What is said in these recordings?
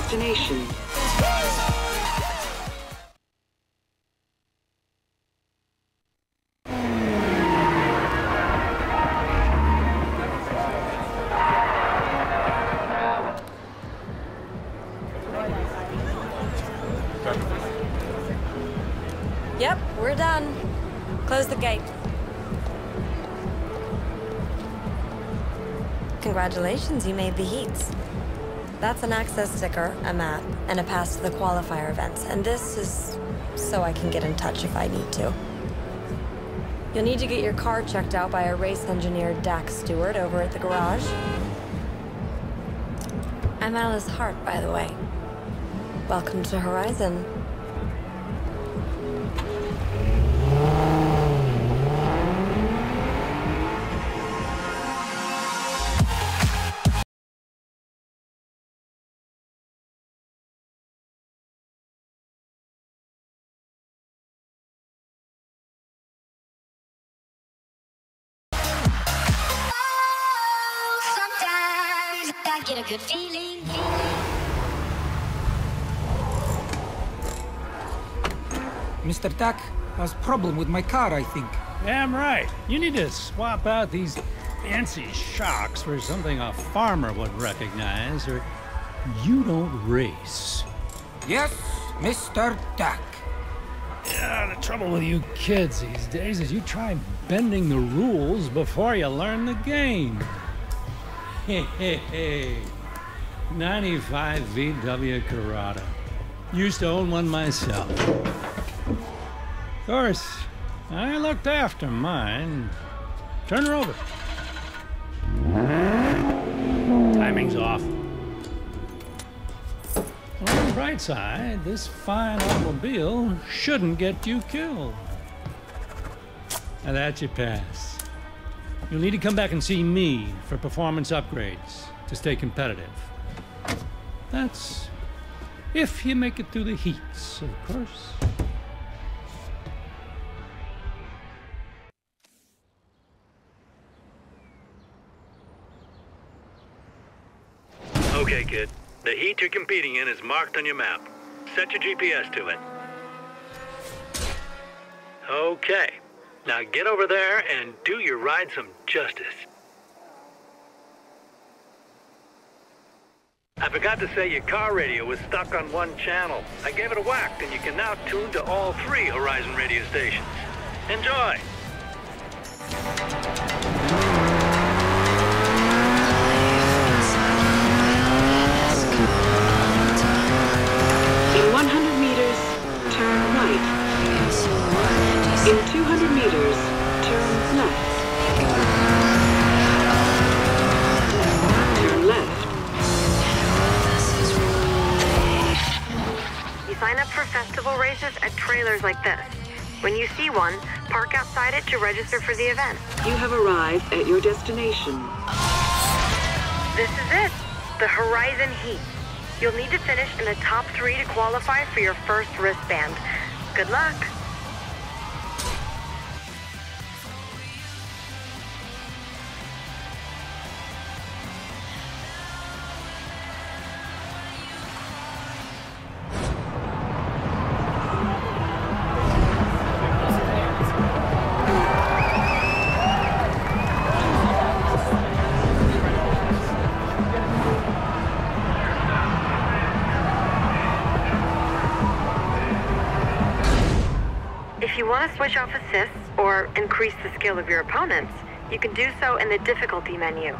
destination. Yep, we're done. Close the gate. Congratulations, you made the heats. That's an access sticker, a map, and a pass to the qualifier events. And this is so I can get in touch if I need to. You'll need to get your car checked out by a race engineer, Dax Stewart, over at the garage. I'm Alice Hart, by the way. Welcome to Horizon. I get a good feeling. Mr. Tack has problem with my car, I think. Damn right. You need to swap out these fancy shocks for something a farmer would recognize, or you don't race. Yes, Mr. Tack. Yeah, the trouble with you kids these days is you try bending the rules before you learn the game. Hey, hey, hey. 95 VW Corrado. Used to own one myself. Of course, I looked after mine. Turn her over. Timing's off. On the bright side, this fine automobile shouldn't get you killed. Now that you pass. You'll need to come back and see me for performance upgrades to stay competitive. That's if you make it through the heats, of course. Okay, kid. The heat you're competing in is marked on your map. Set your GPS to it. Okay. Now get over there and do your ride some justice. I forgot to say your car radio was stuck on one channel. I gave it a whack, and you can now tune to all three Horizon radio stations. Enjoy! Sign up for festival races at trailers like this. When you see one, park outside it to register for the event. You have arrived at your destination. This is it, the Horizon Heat. You'll need to finish in the top three to qualify for your first wristband. Good luck. Want to switch off assists or increase the skill of your opponents, you can do so in the difficulty menu.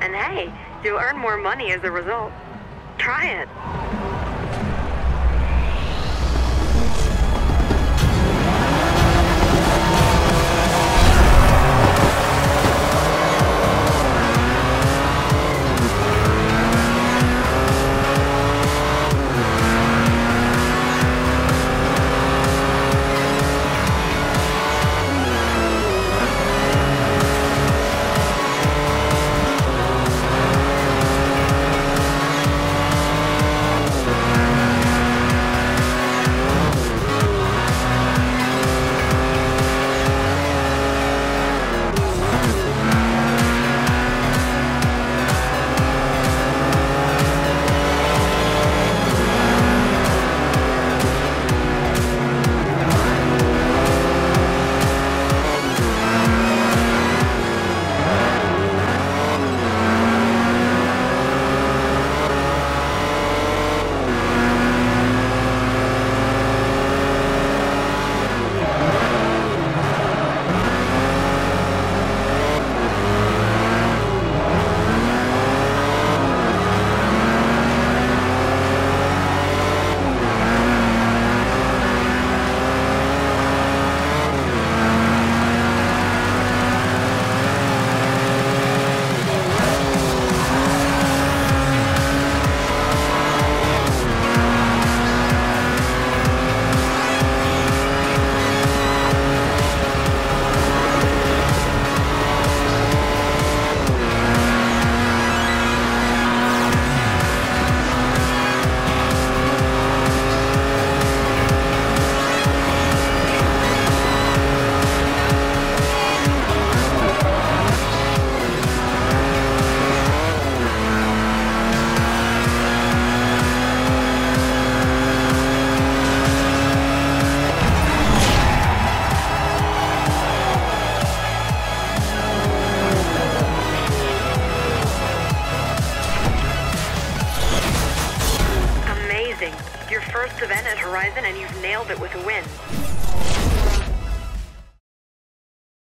And hey, you'll earn more money as a result. Try it. Horizon and you've nailed it with a win.